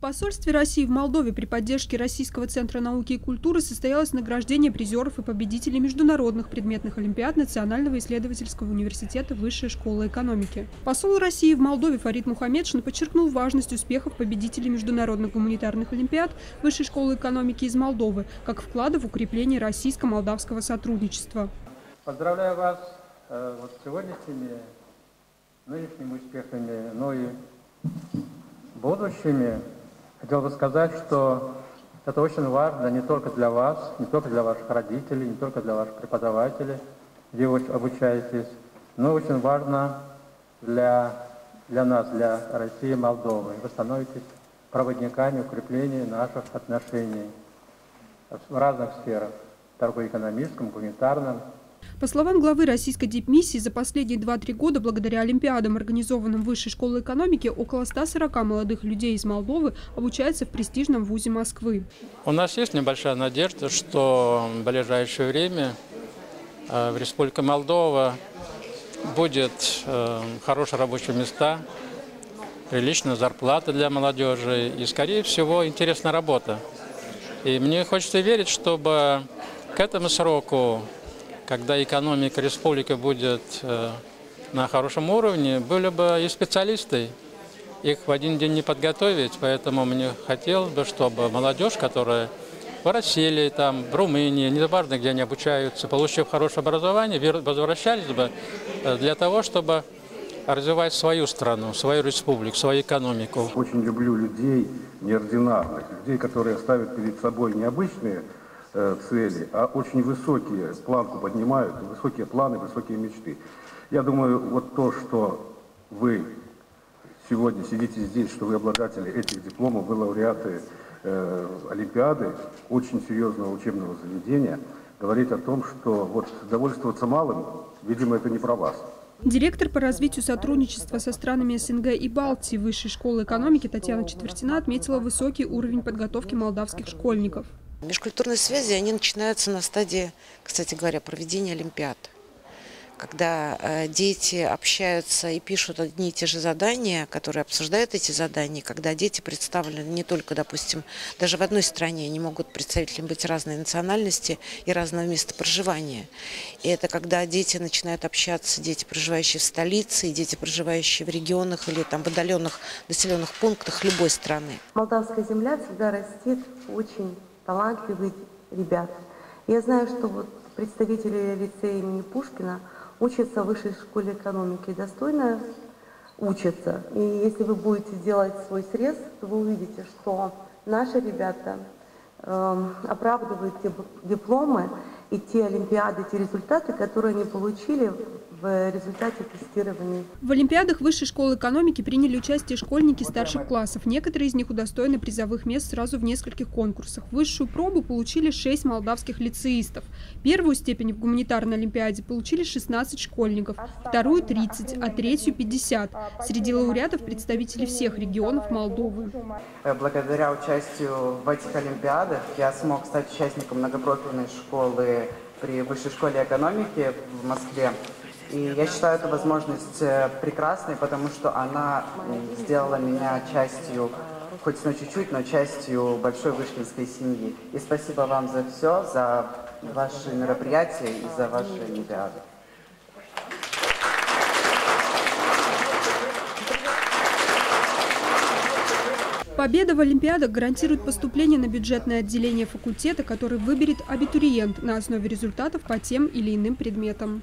посольстве России в Молдове при поддержке Российского центра науки и культуры состоялось награждение призеров и победителей международных предметных олимпиад Национального исследовательского университета Высшей школы экономики. Посол России в Молдове Фарид Мухаммедшин подчеркнул важность успехов победителей международных гуманитарных олимпиад Высшей школы экономики из Молдовы, как вклада в укрепление российско-молдавского сотрудничества. Поздравляю вас э, вот с теми нынешними успехами, но и будущими. Хотел бы сказать, что это очень важно не только для вас, не только для ваших родителей, не только для ваших преподавателей, где вы обучаетесь, но очень важно для, для нас, для России и Молдовы. Вы становитесь проводниками укрепления наших отношений в разных сферах, торгово-экономическом, гуманитарном, по словам главы российской дипмиссии, за последние 2-3 года благодаря Олимпиадам, организованным Высшей школой экономики, около 140 молодых людей из Молдовы обучаются в престижном вузе Москвы. У нас есть небольшая надежда, что в ближайшее время э, в Республике Молдова будет э, хорошие рабочие места, приличная зарплата для молодежи и, скорее всего, интересная работа. И мне хочется верить, чтобы к этому сроку когда экономика республики будет э, на хорошем уровне, были бы и специалисты. Их в один день не подготовить, поэтому мне хотелось бы, чтобы молодежь, которая в России, там, в Румынии, неважно, где они обучаются, получив хорошее образование, возвращались бы э, для того, чтобы развивать свою страну, свою республику, свою экономику. Очень люблю людей неординарных, людей, которые ставят перед собой необычные цели, а очень высокие планку поднимают, высокие планы, высокие мечты. Я думаю, вот то, что вы сегодня сидите здесь, что вы обладатели этих дипломов, вы лауреаты э, Олимпиады, очень серьезного учебного заведения, говорит о том, что вот довольствоваться малым, видимо, это не про вас. Директор по развитию сотрудничества со странами СНГ и Балтии Высшей школы экономики Татьяна Четвертина отметила высокий уровень подготовки молдавских школьников. Межкультурные связи, они начинаются на стадии, кстати говоря, проведения Олимпиад. Когда э, дети общаются и пишут одни и те же задания, которые обсуждают эти задания, когда дети представлены не только, допустим, даже в одной стране, они могут представителями быть разной национальности и разного места проживания. И это когда дети начинают общаться, дети, проживающие в столице, и дети, проживающие в регионах или там в отдаленных населенных пунктах любой страны. Молдавская земля всегда растит очень талантливых ребят. Я знаю, что вот представители лицея имени Пушкина учатся в высшей школе экономики, достойно учатся. И если вы будете делать свой срез, то вы увидите, что наши ребята э, оправдывают те дипломы и те олимпиады, те результаты, которые они получили в результате тестирований. В Олимпиадах Высшей школы экономики приняли участие школьники старших классов. Некоторые из них удостоены призовых мест сразу в нескольких конкурсах. Высшую пробу получили 6 молдавских лицеистов. Первую степень в гуманитарной Олимпиаде получили 16 школьников, вторую – 30, а третью – 50. Среди лауреатов представители всех регионов Молдовы. Благодаря участию в этих Олимпиадах я смог стать участником многопрофильной школы при Высшей школе экономики в Москве. И я считаю эту возможность э, прекрасной, потому что она сделала меня частью, хоть на чуть-чуть, но частью большой вышкинской семьи. И спасибо вам за все, за ваши мероприятия и за ваши Олимпиады. Победа в Олимпиадах гарантирует поступление на бюджетное отделение факультета, который выберет абитуриент на основе результатов по тем или иным предметам.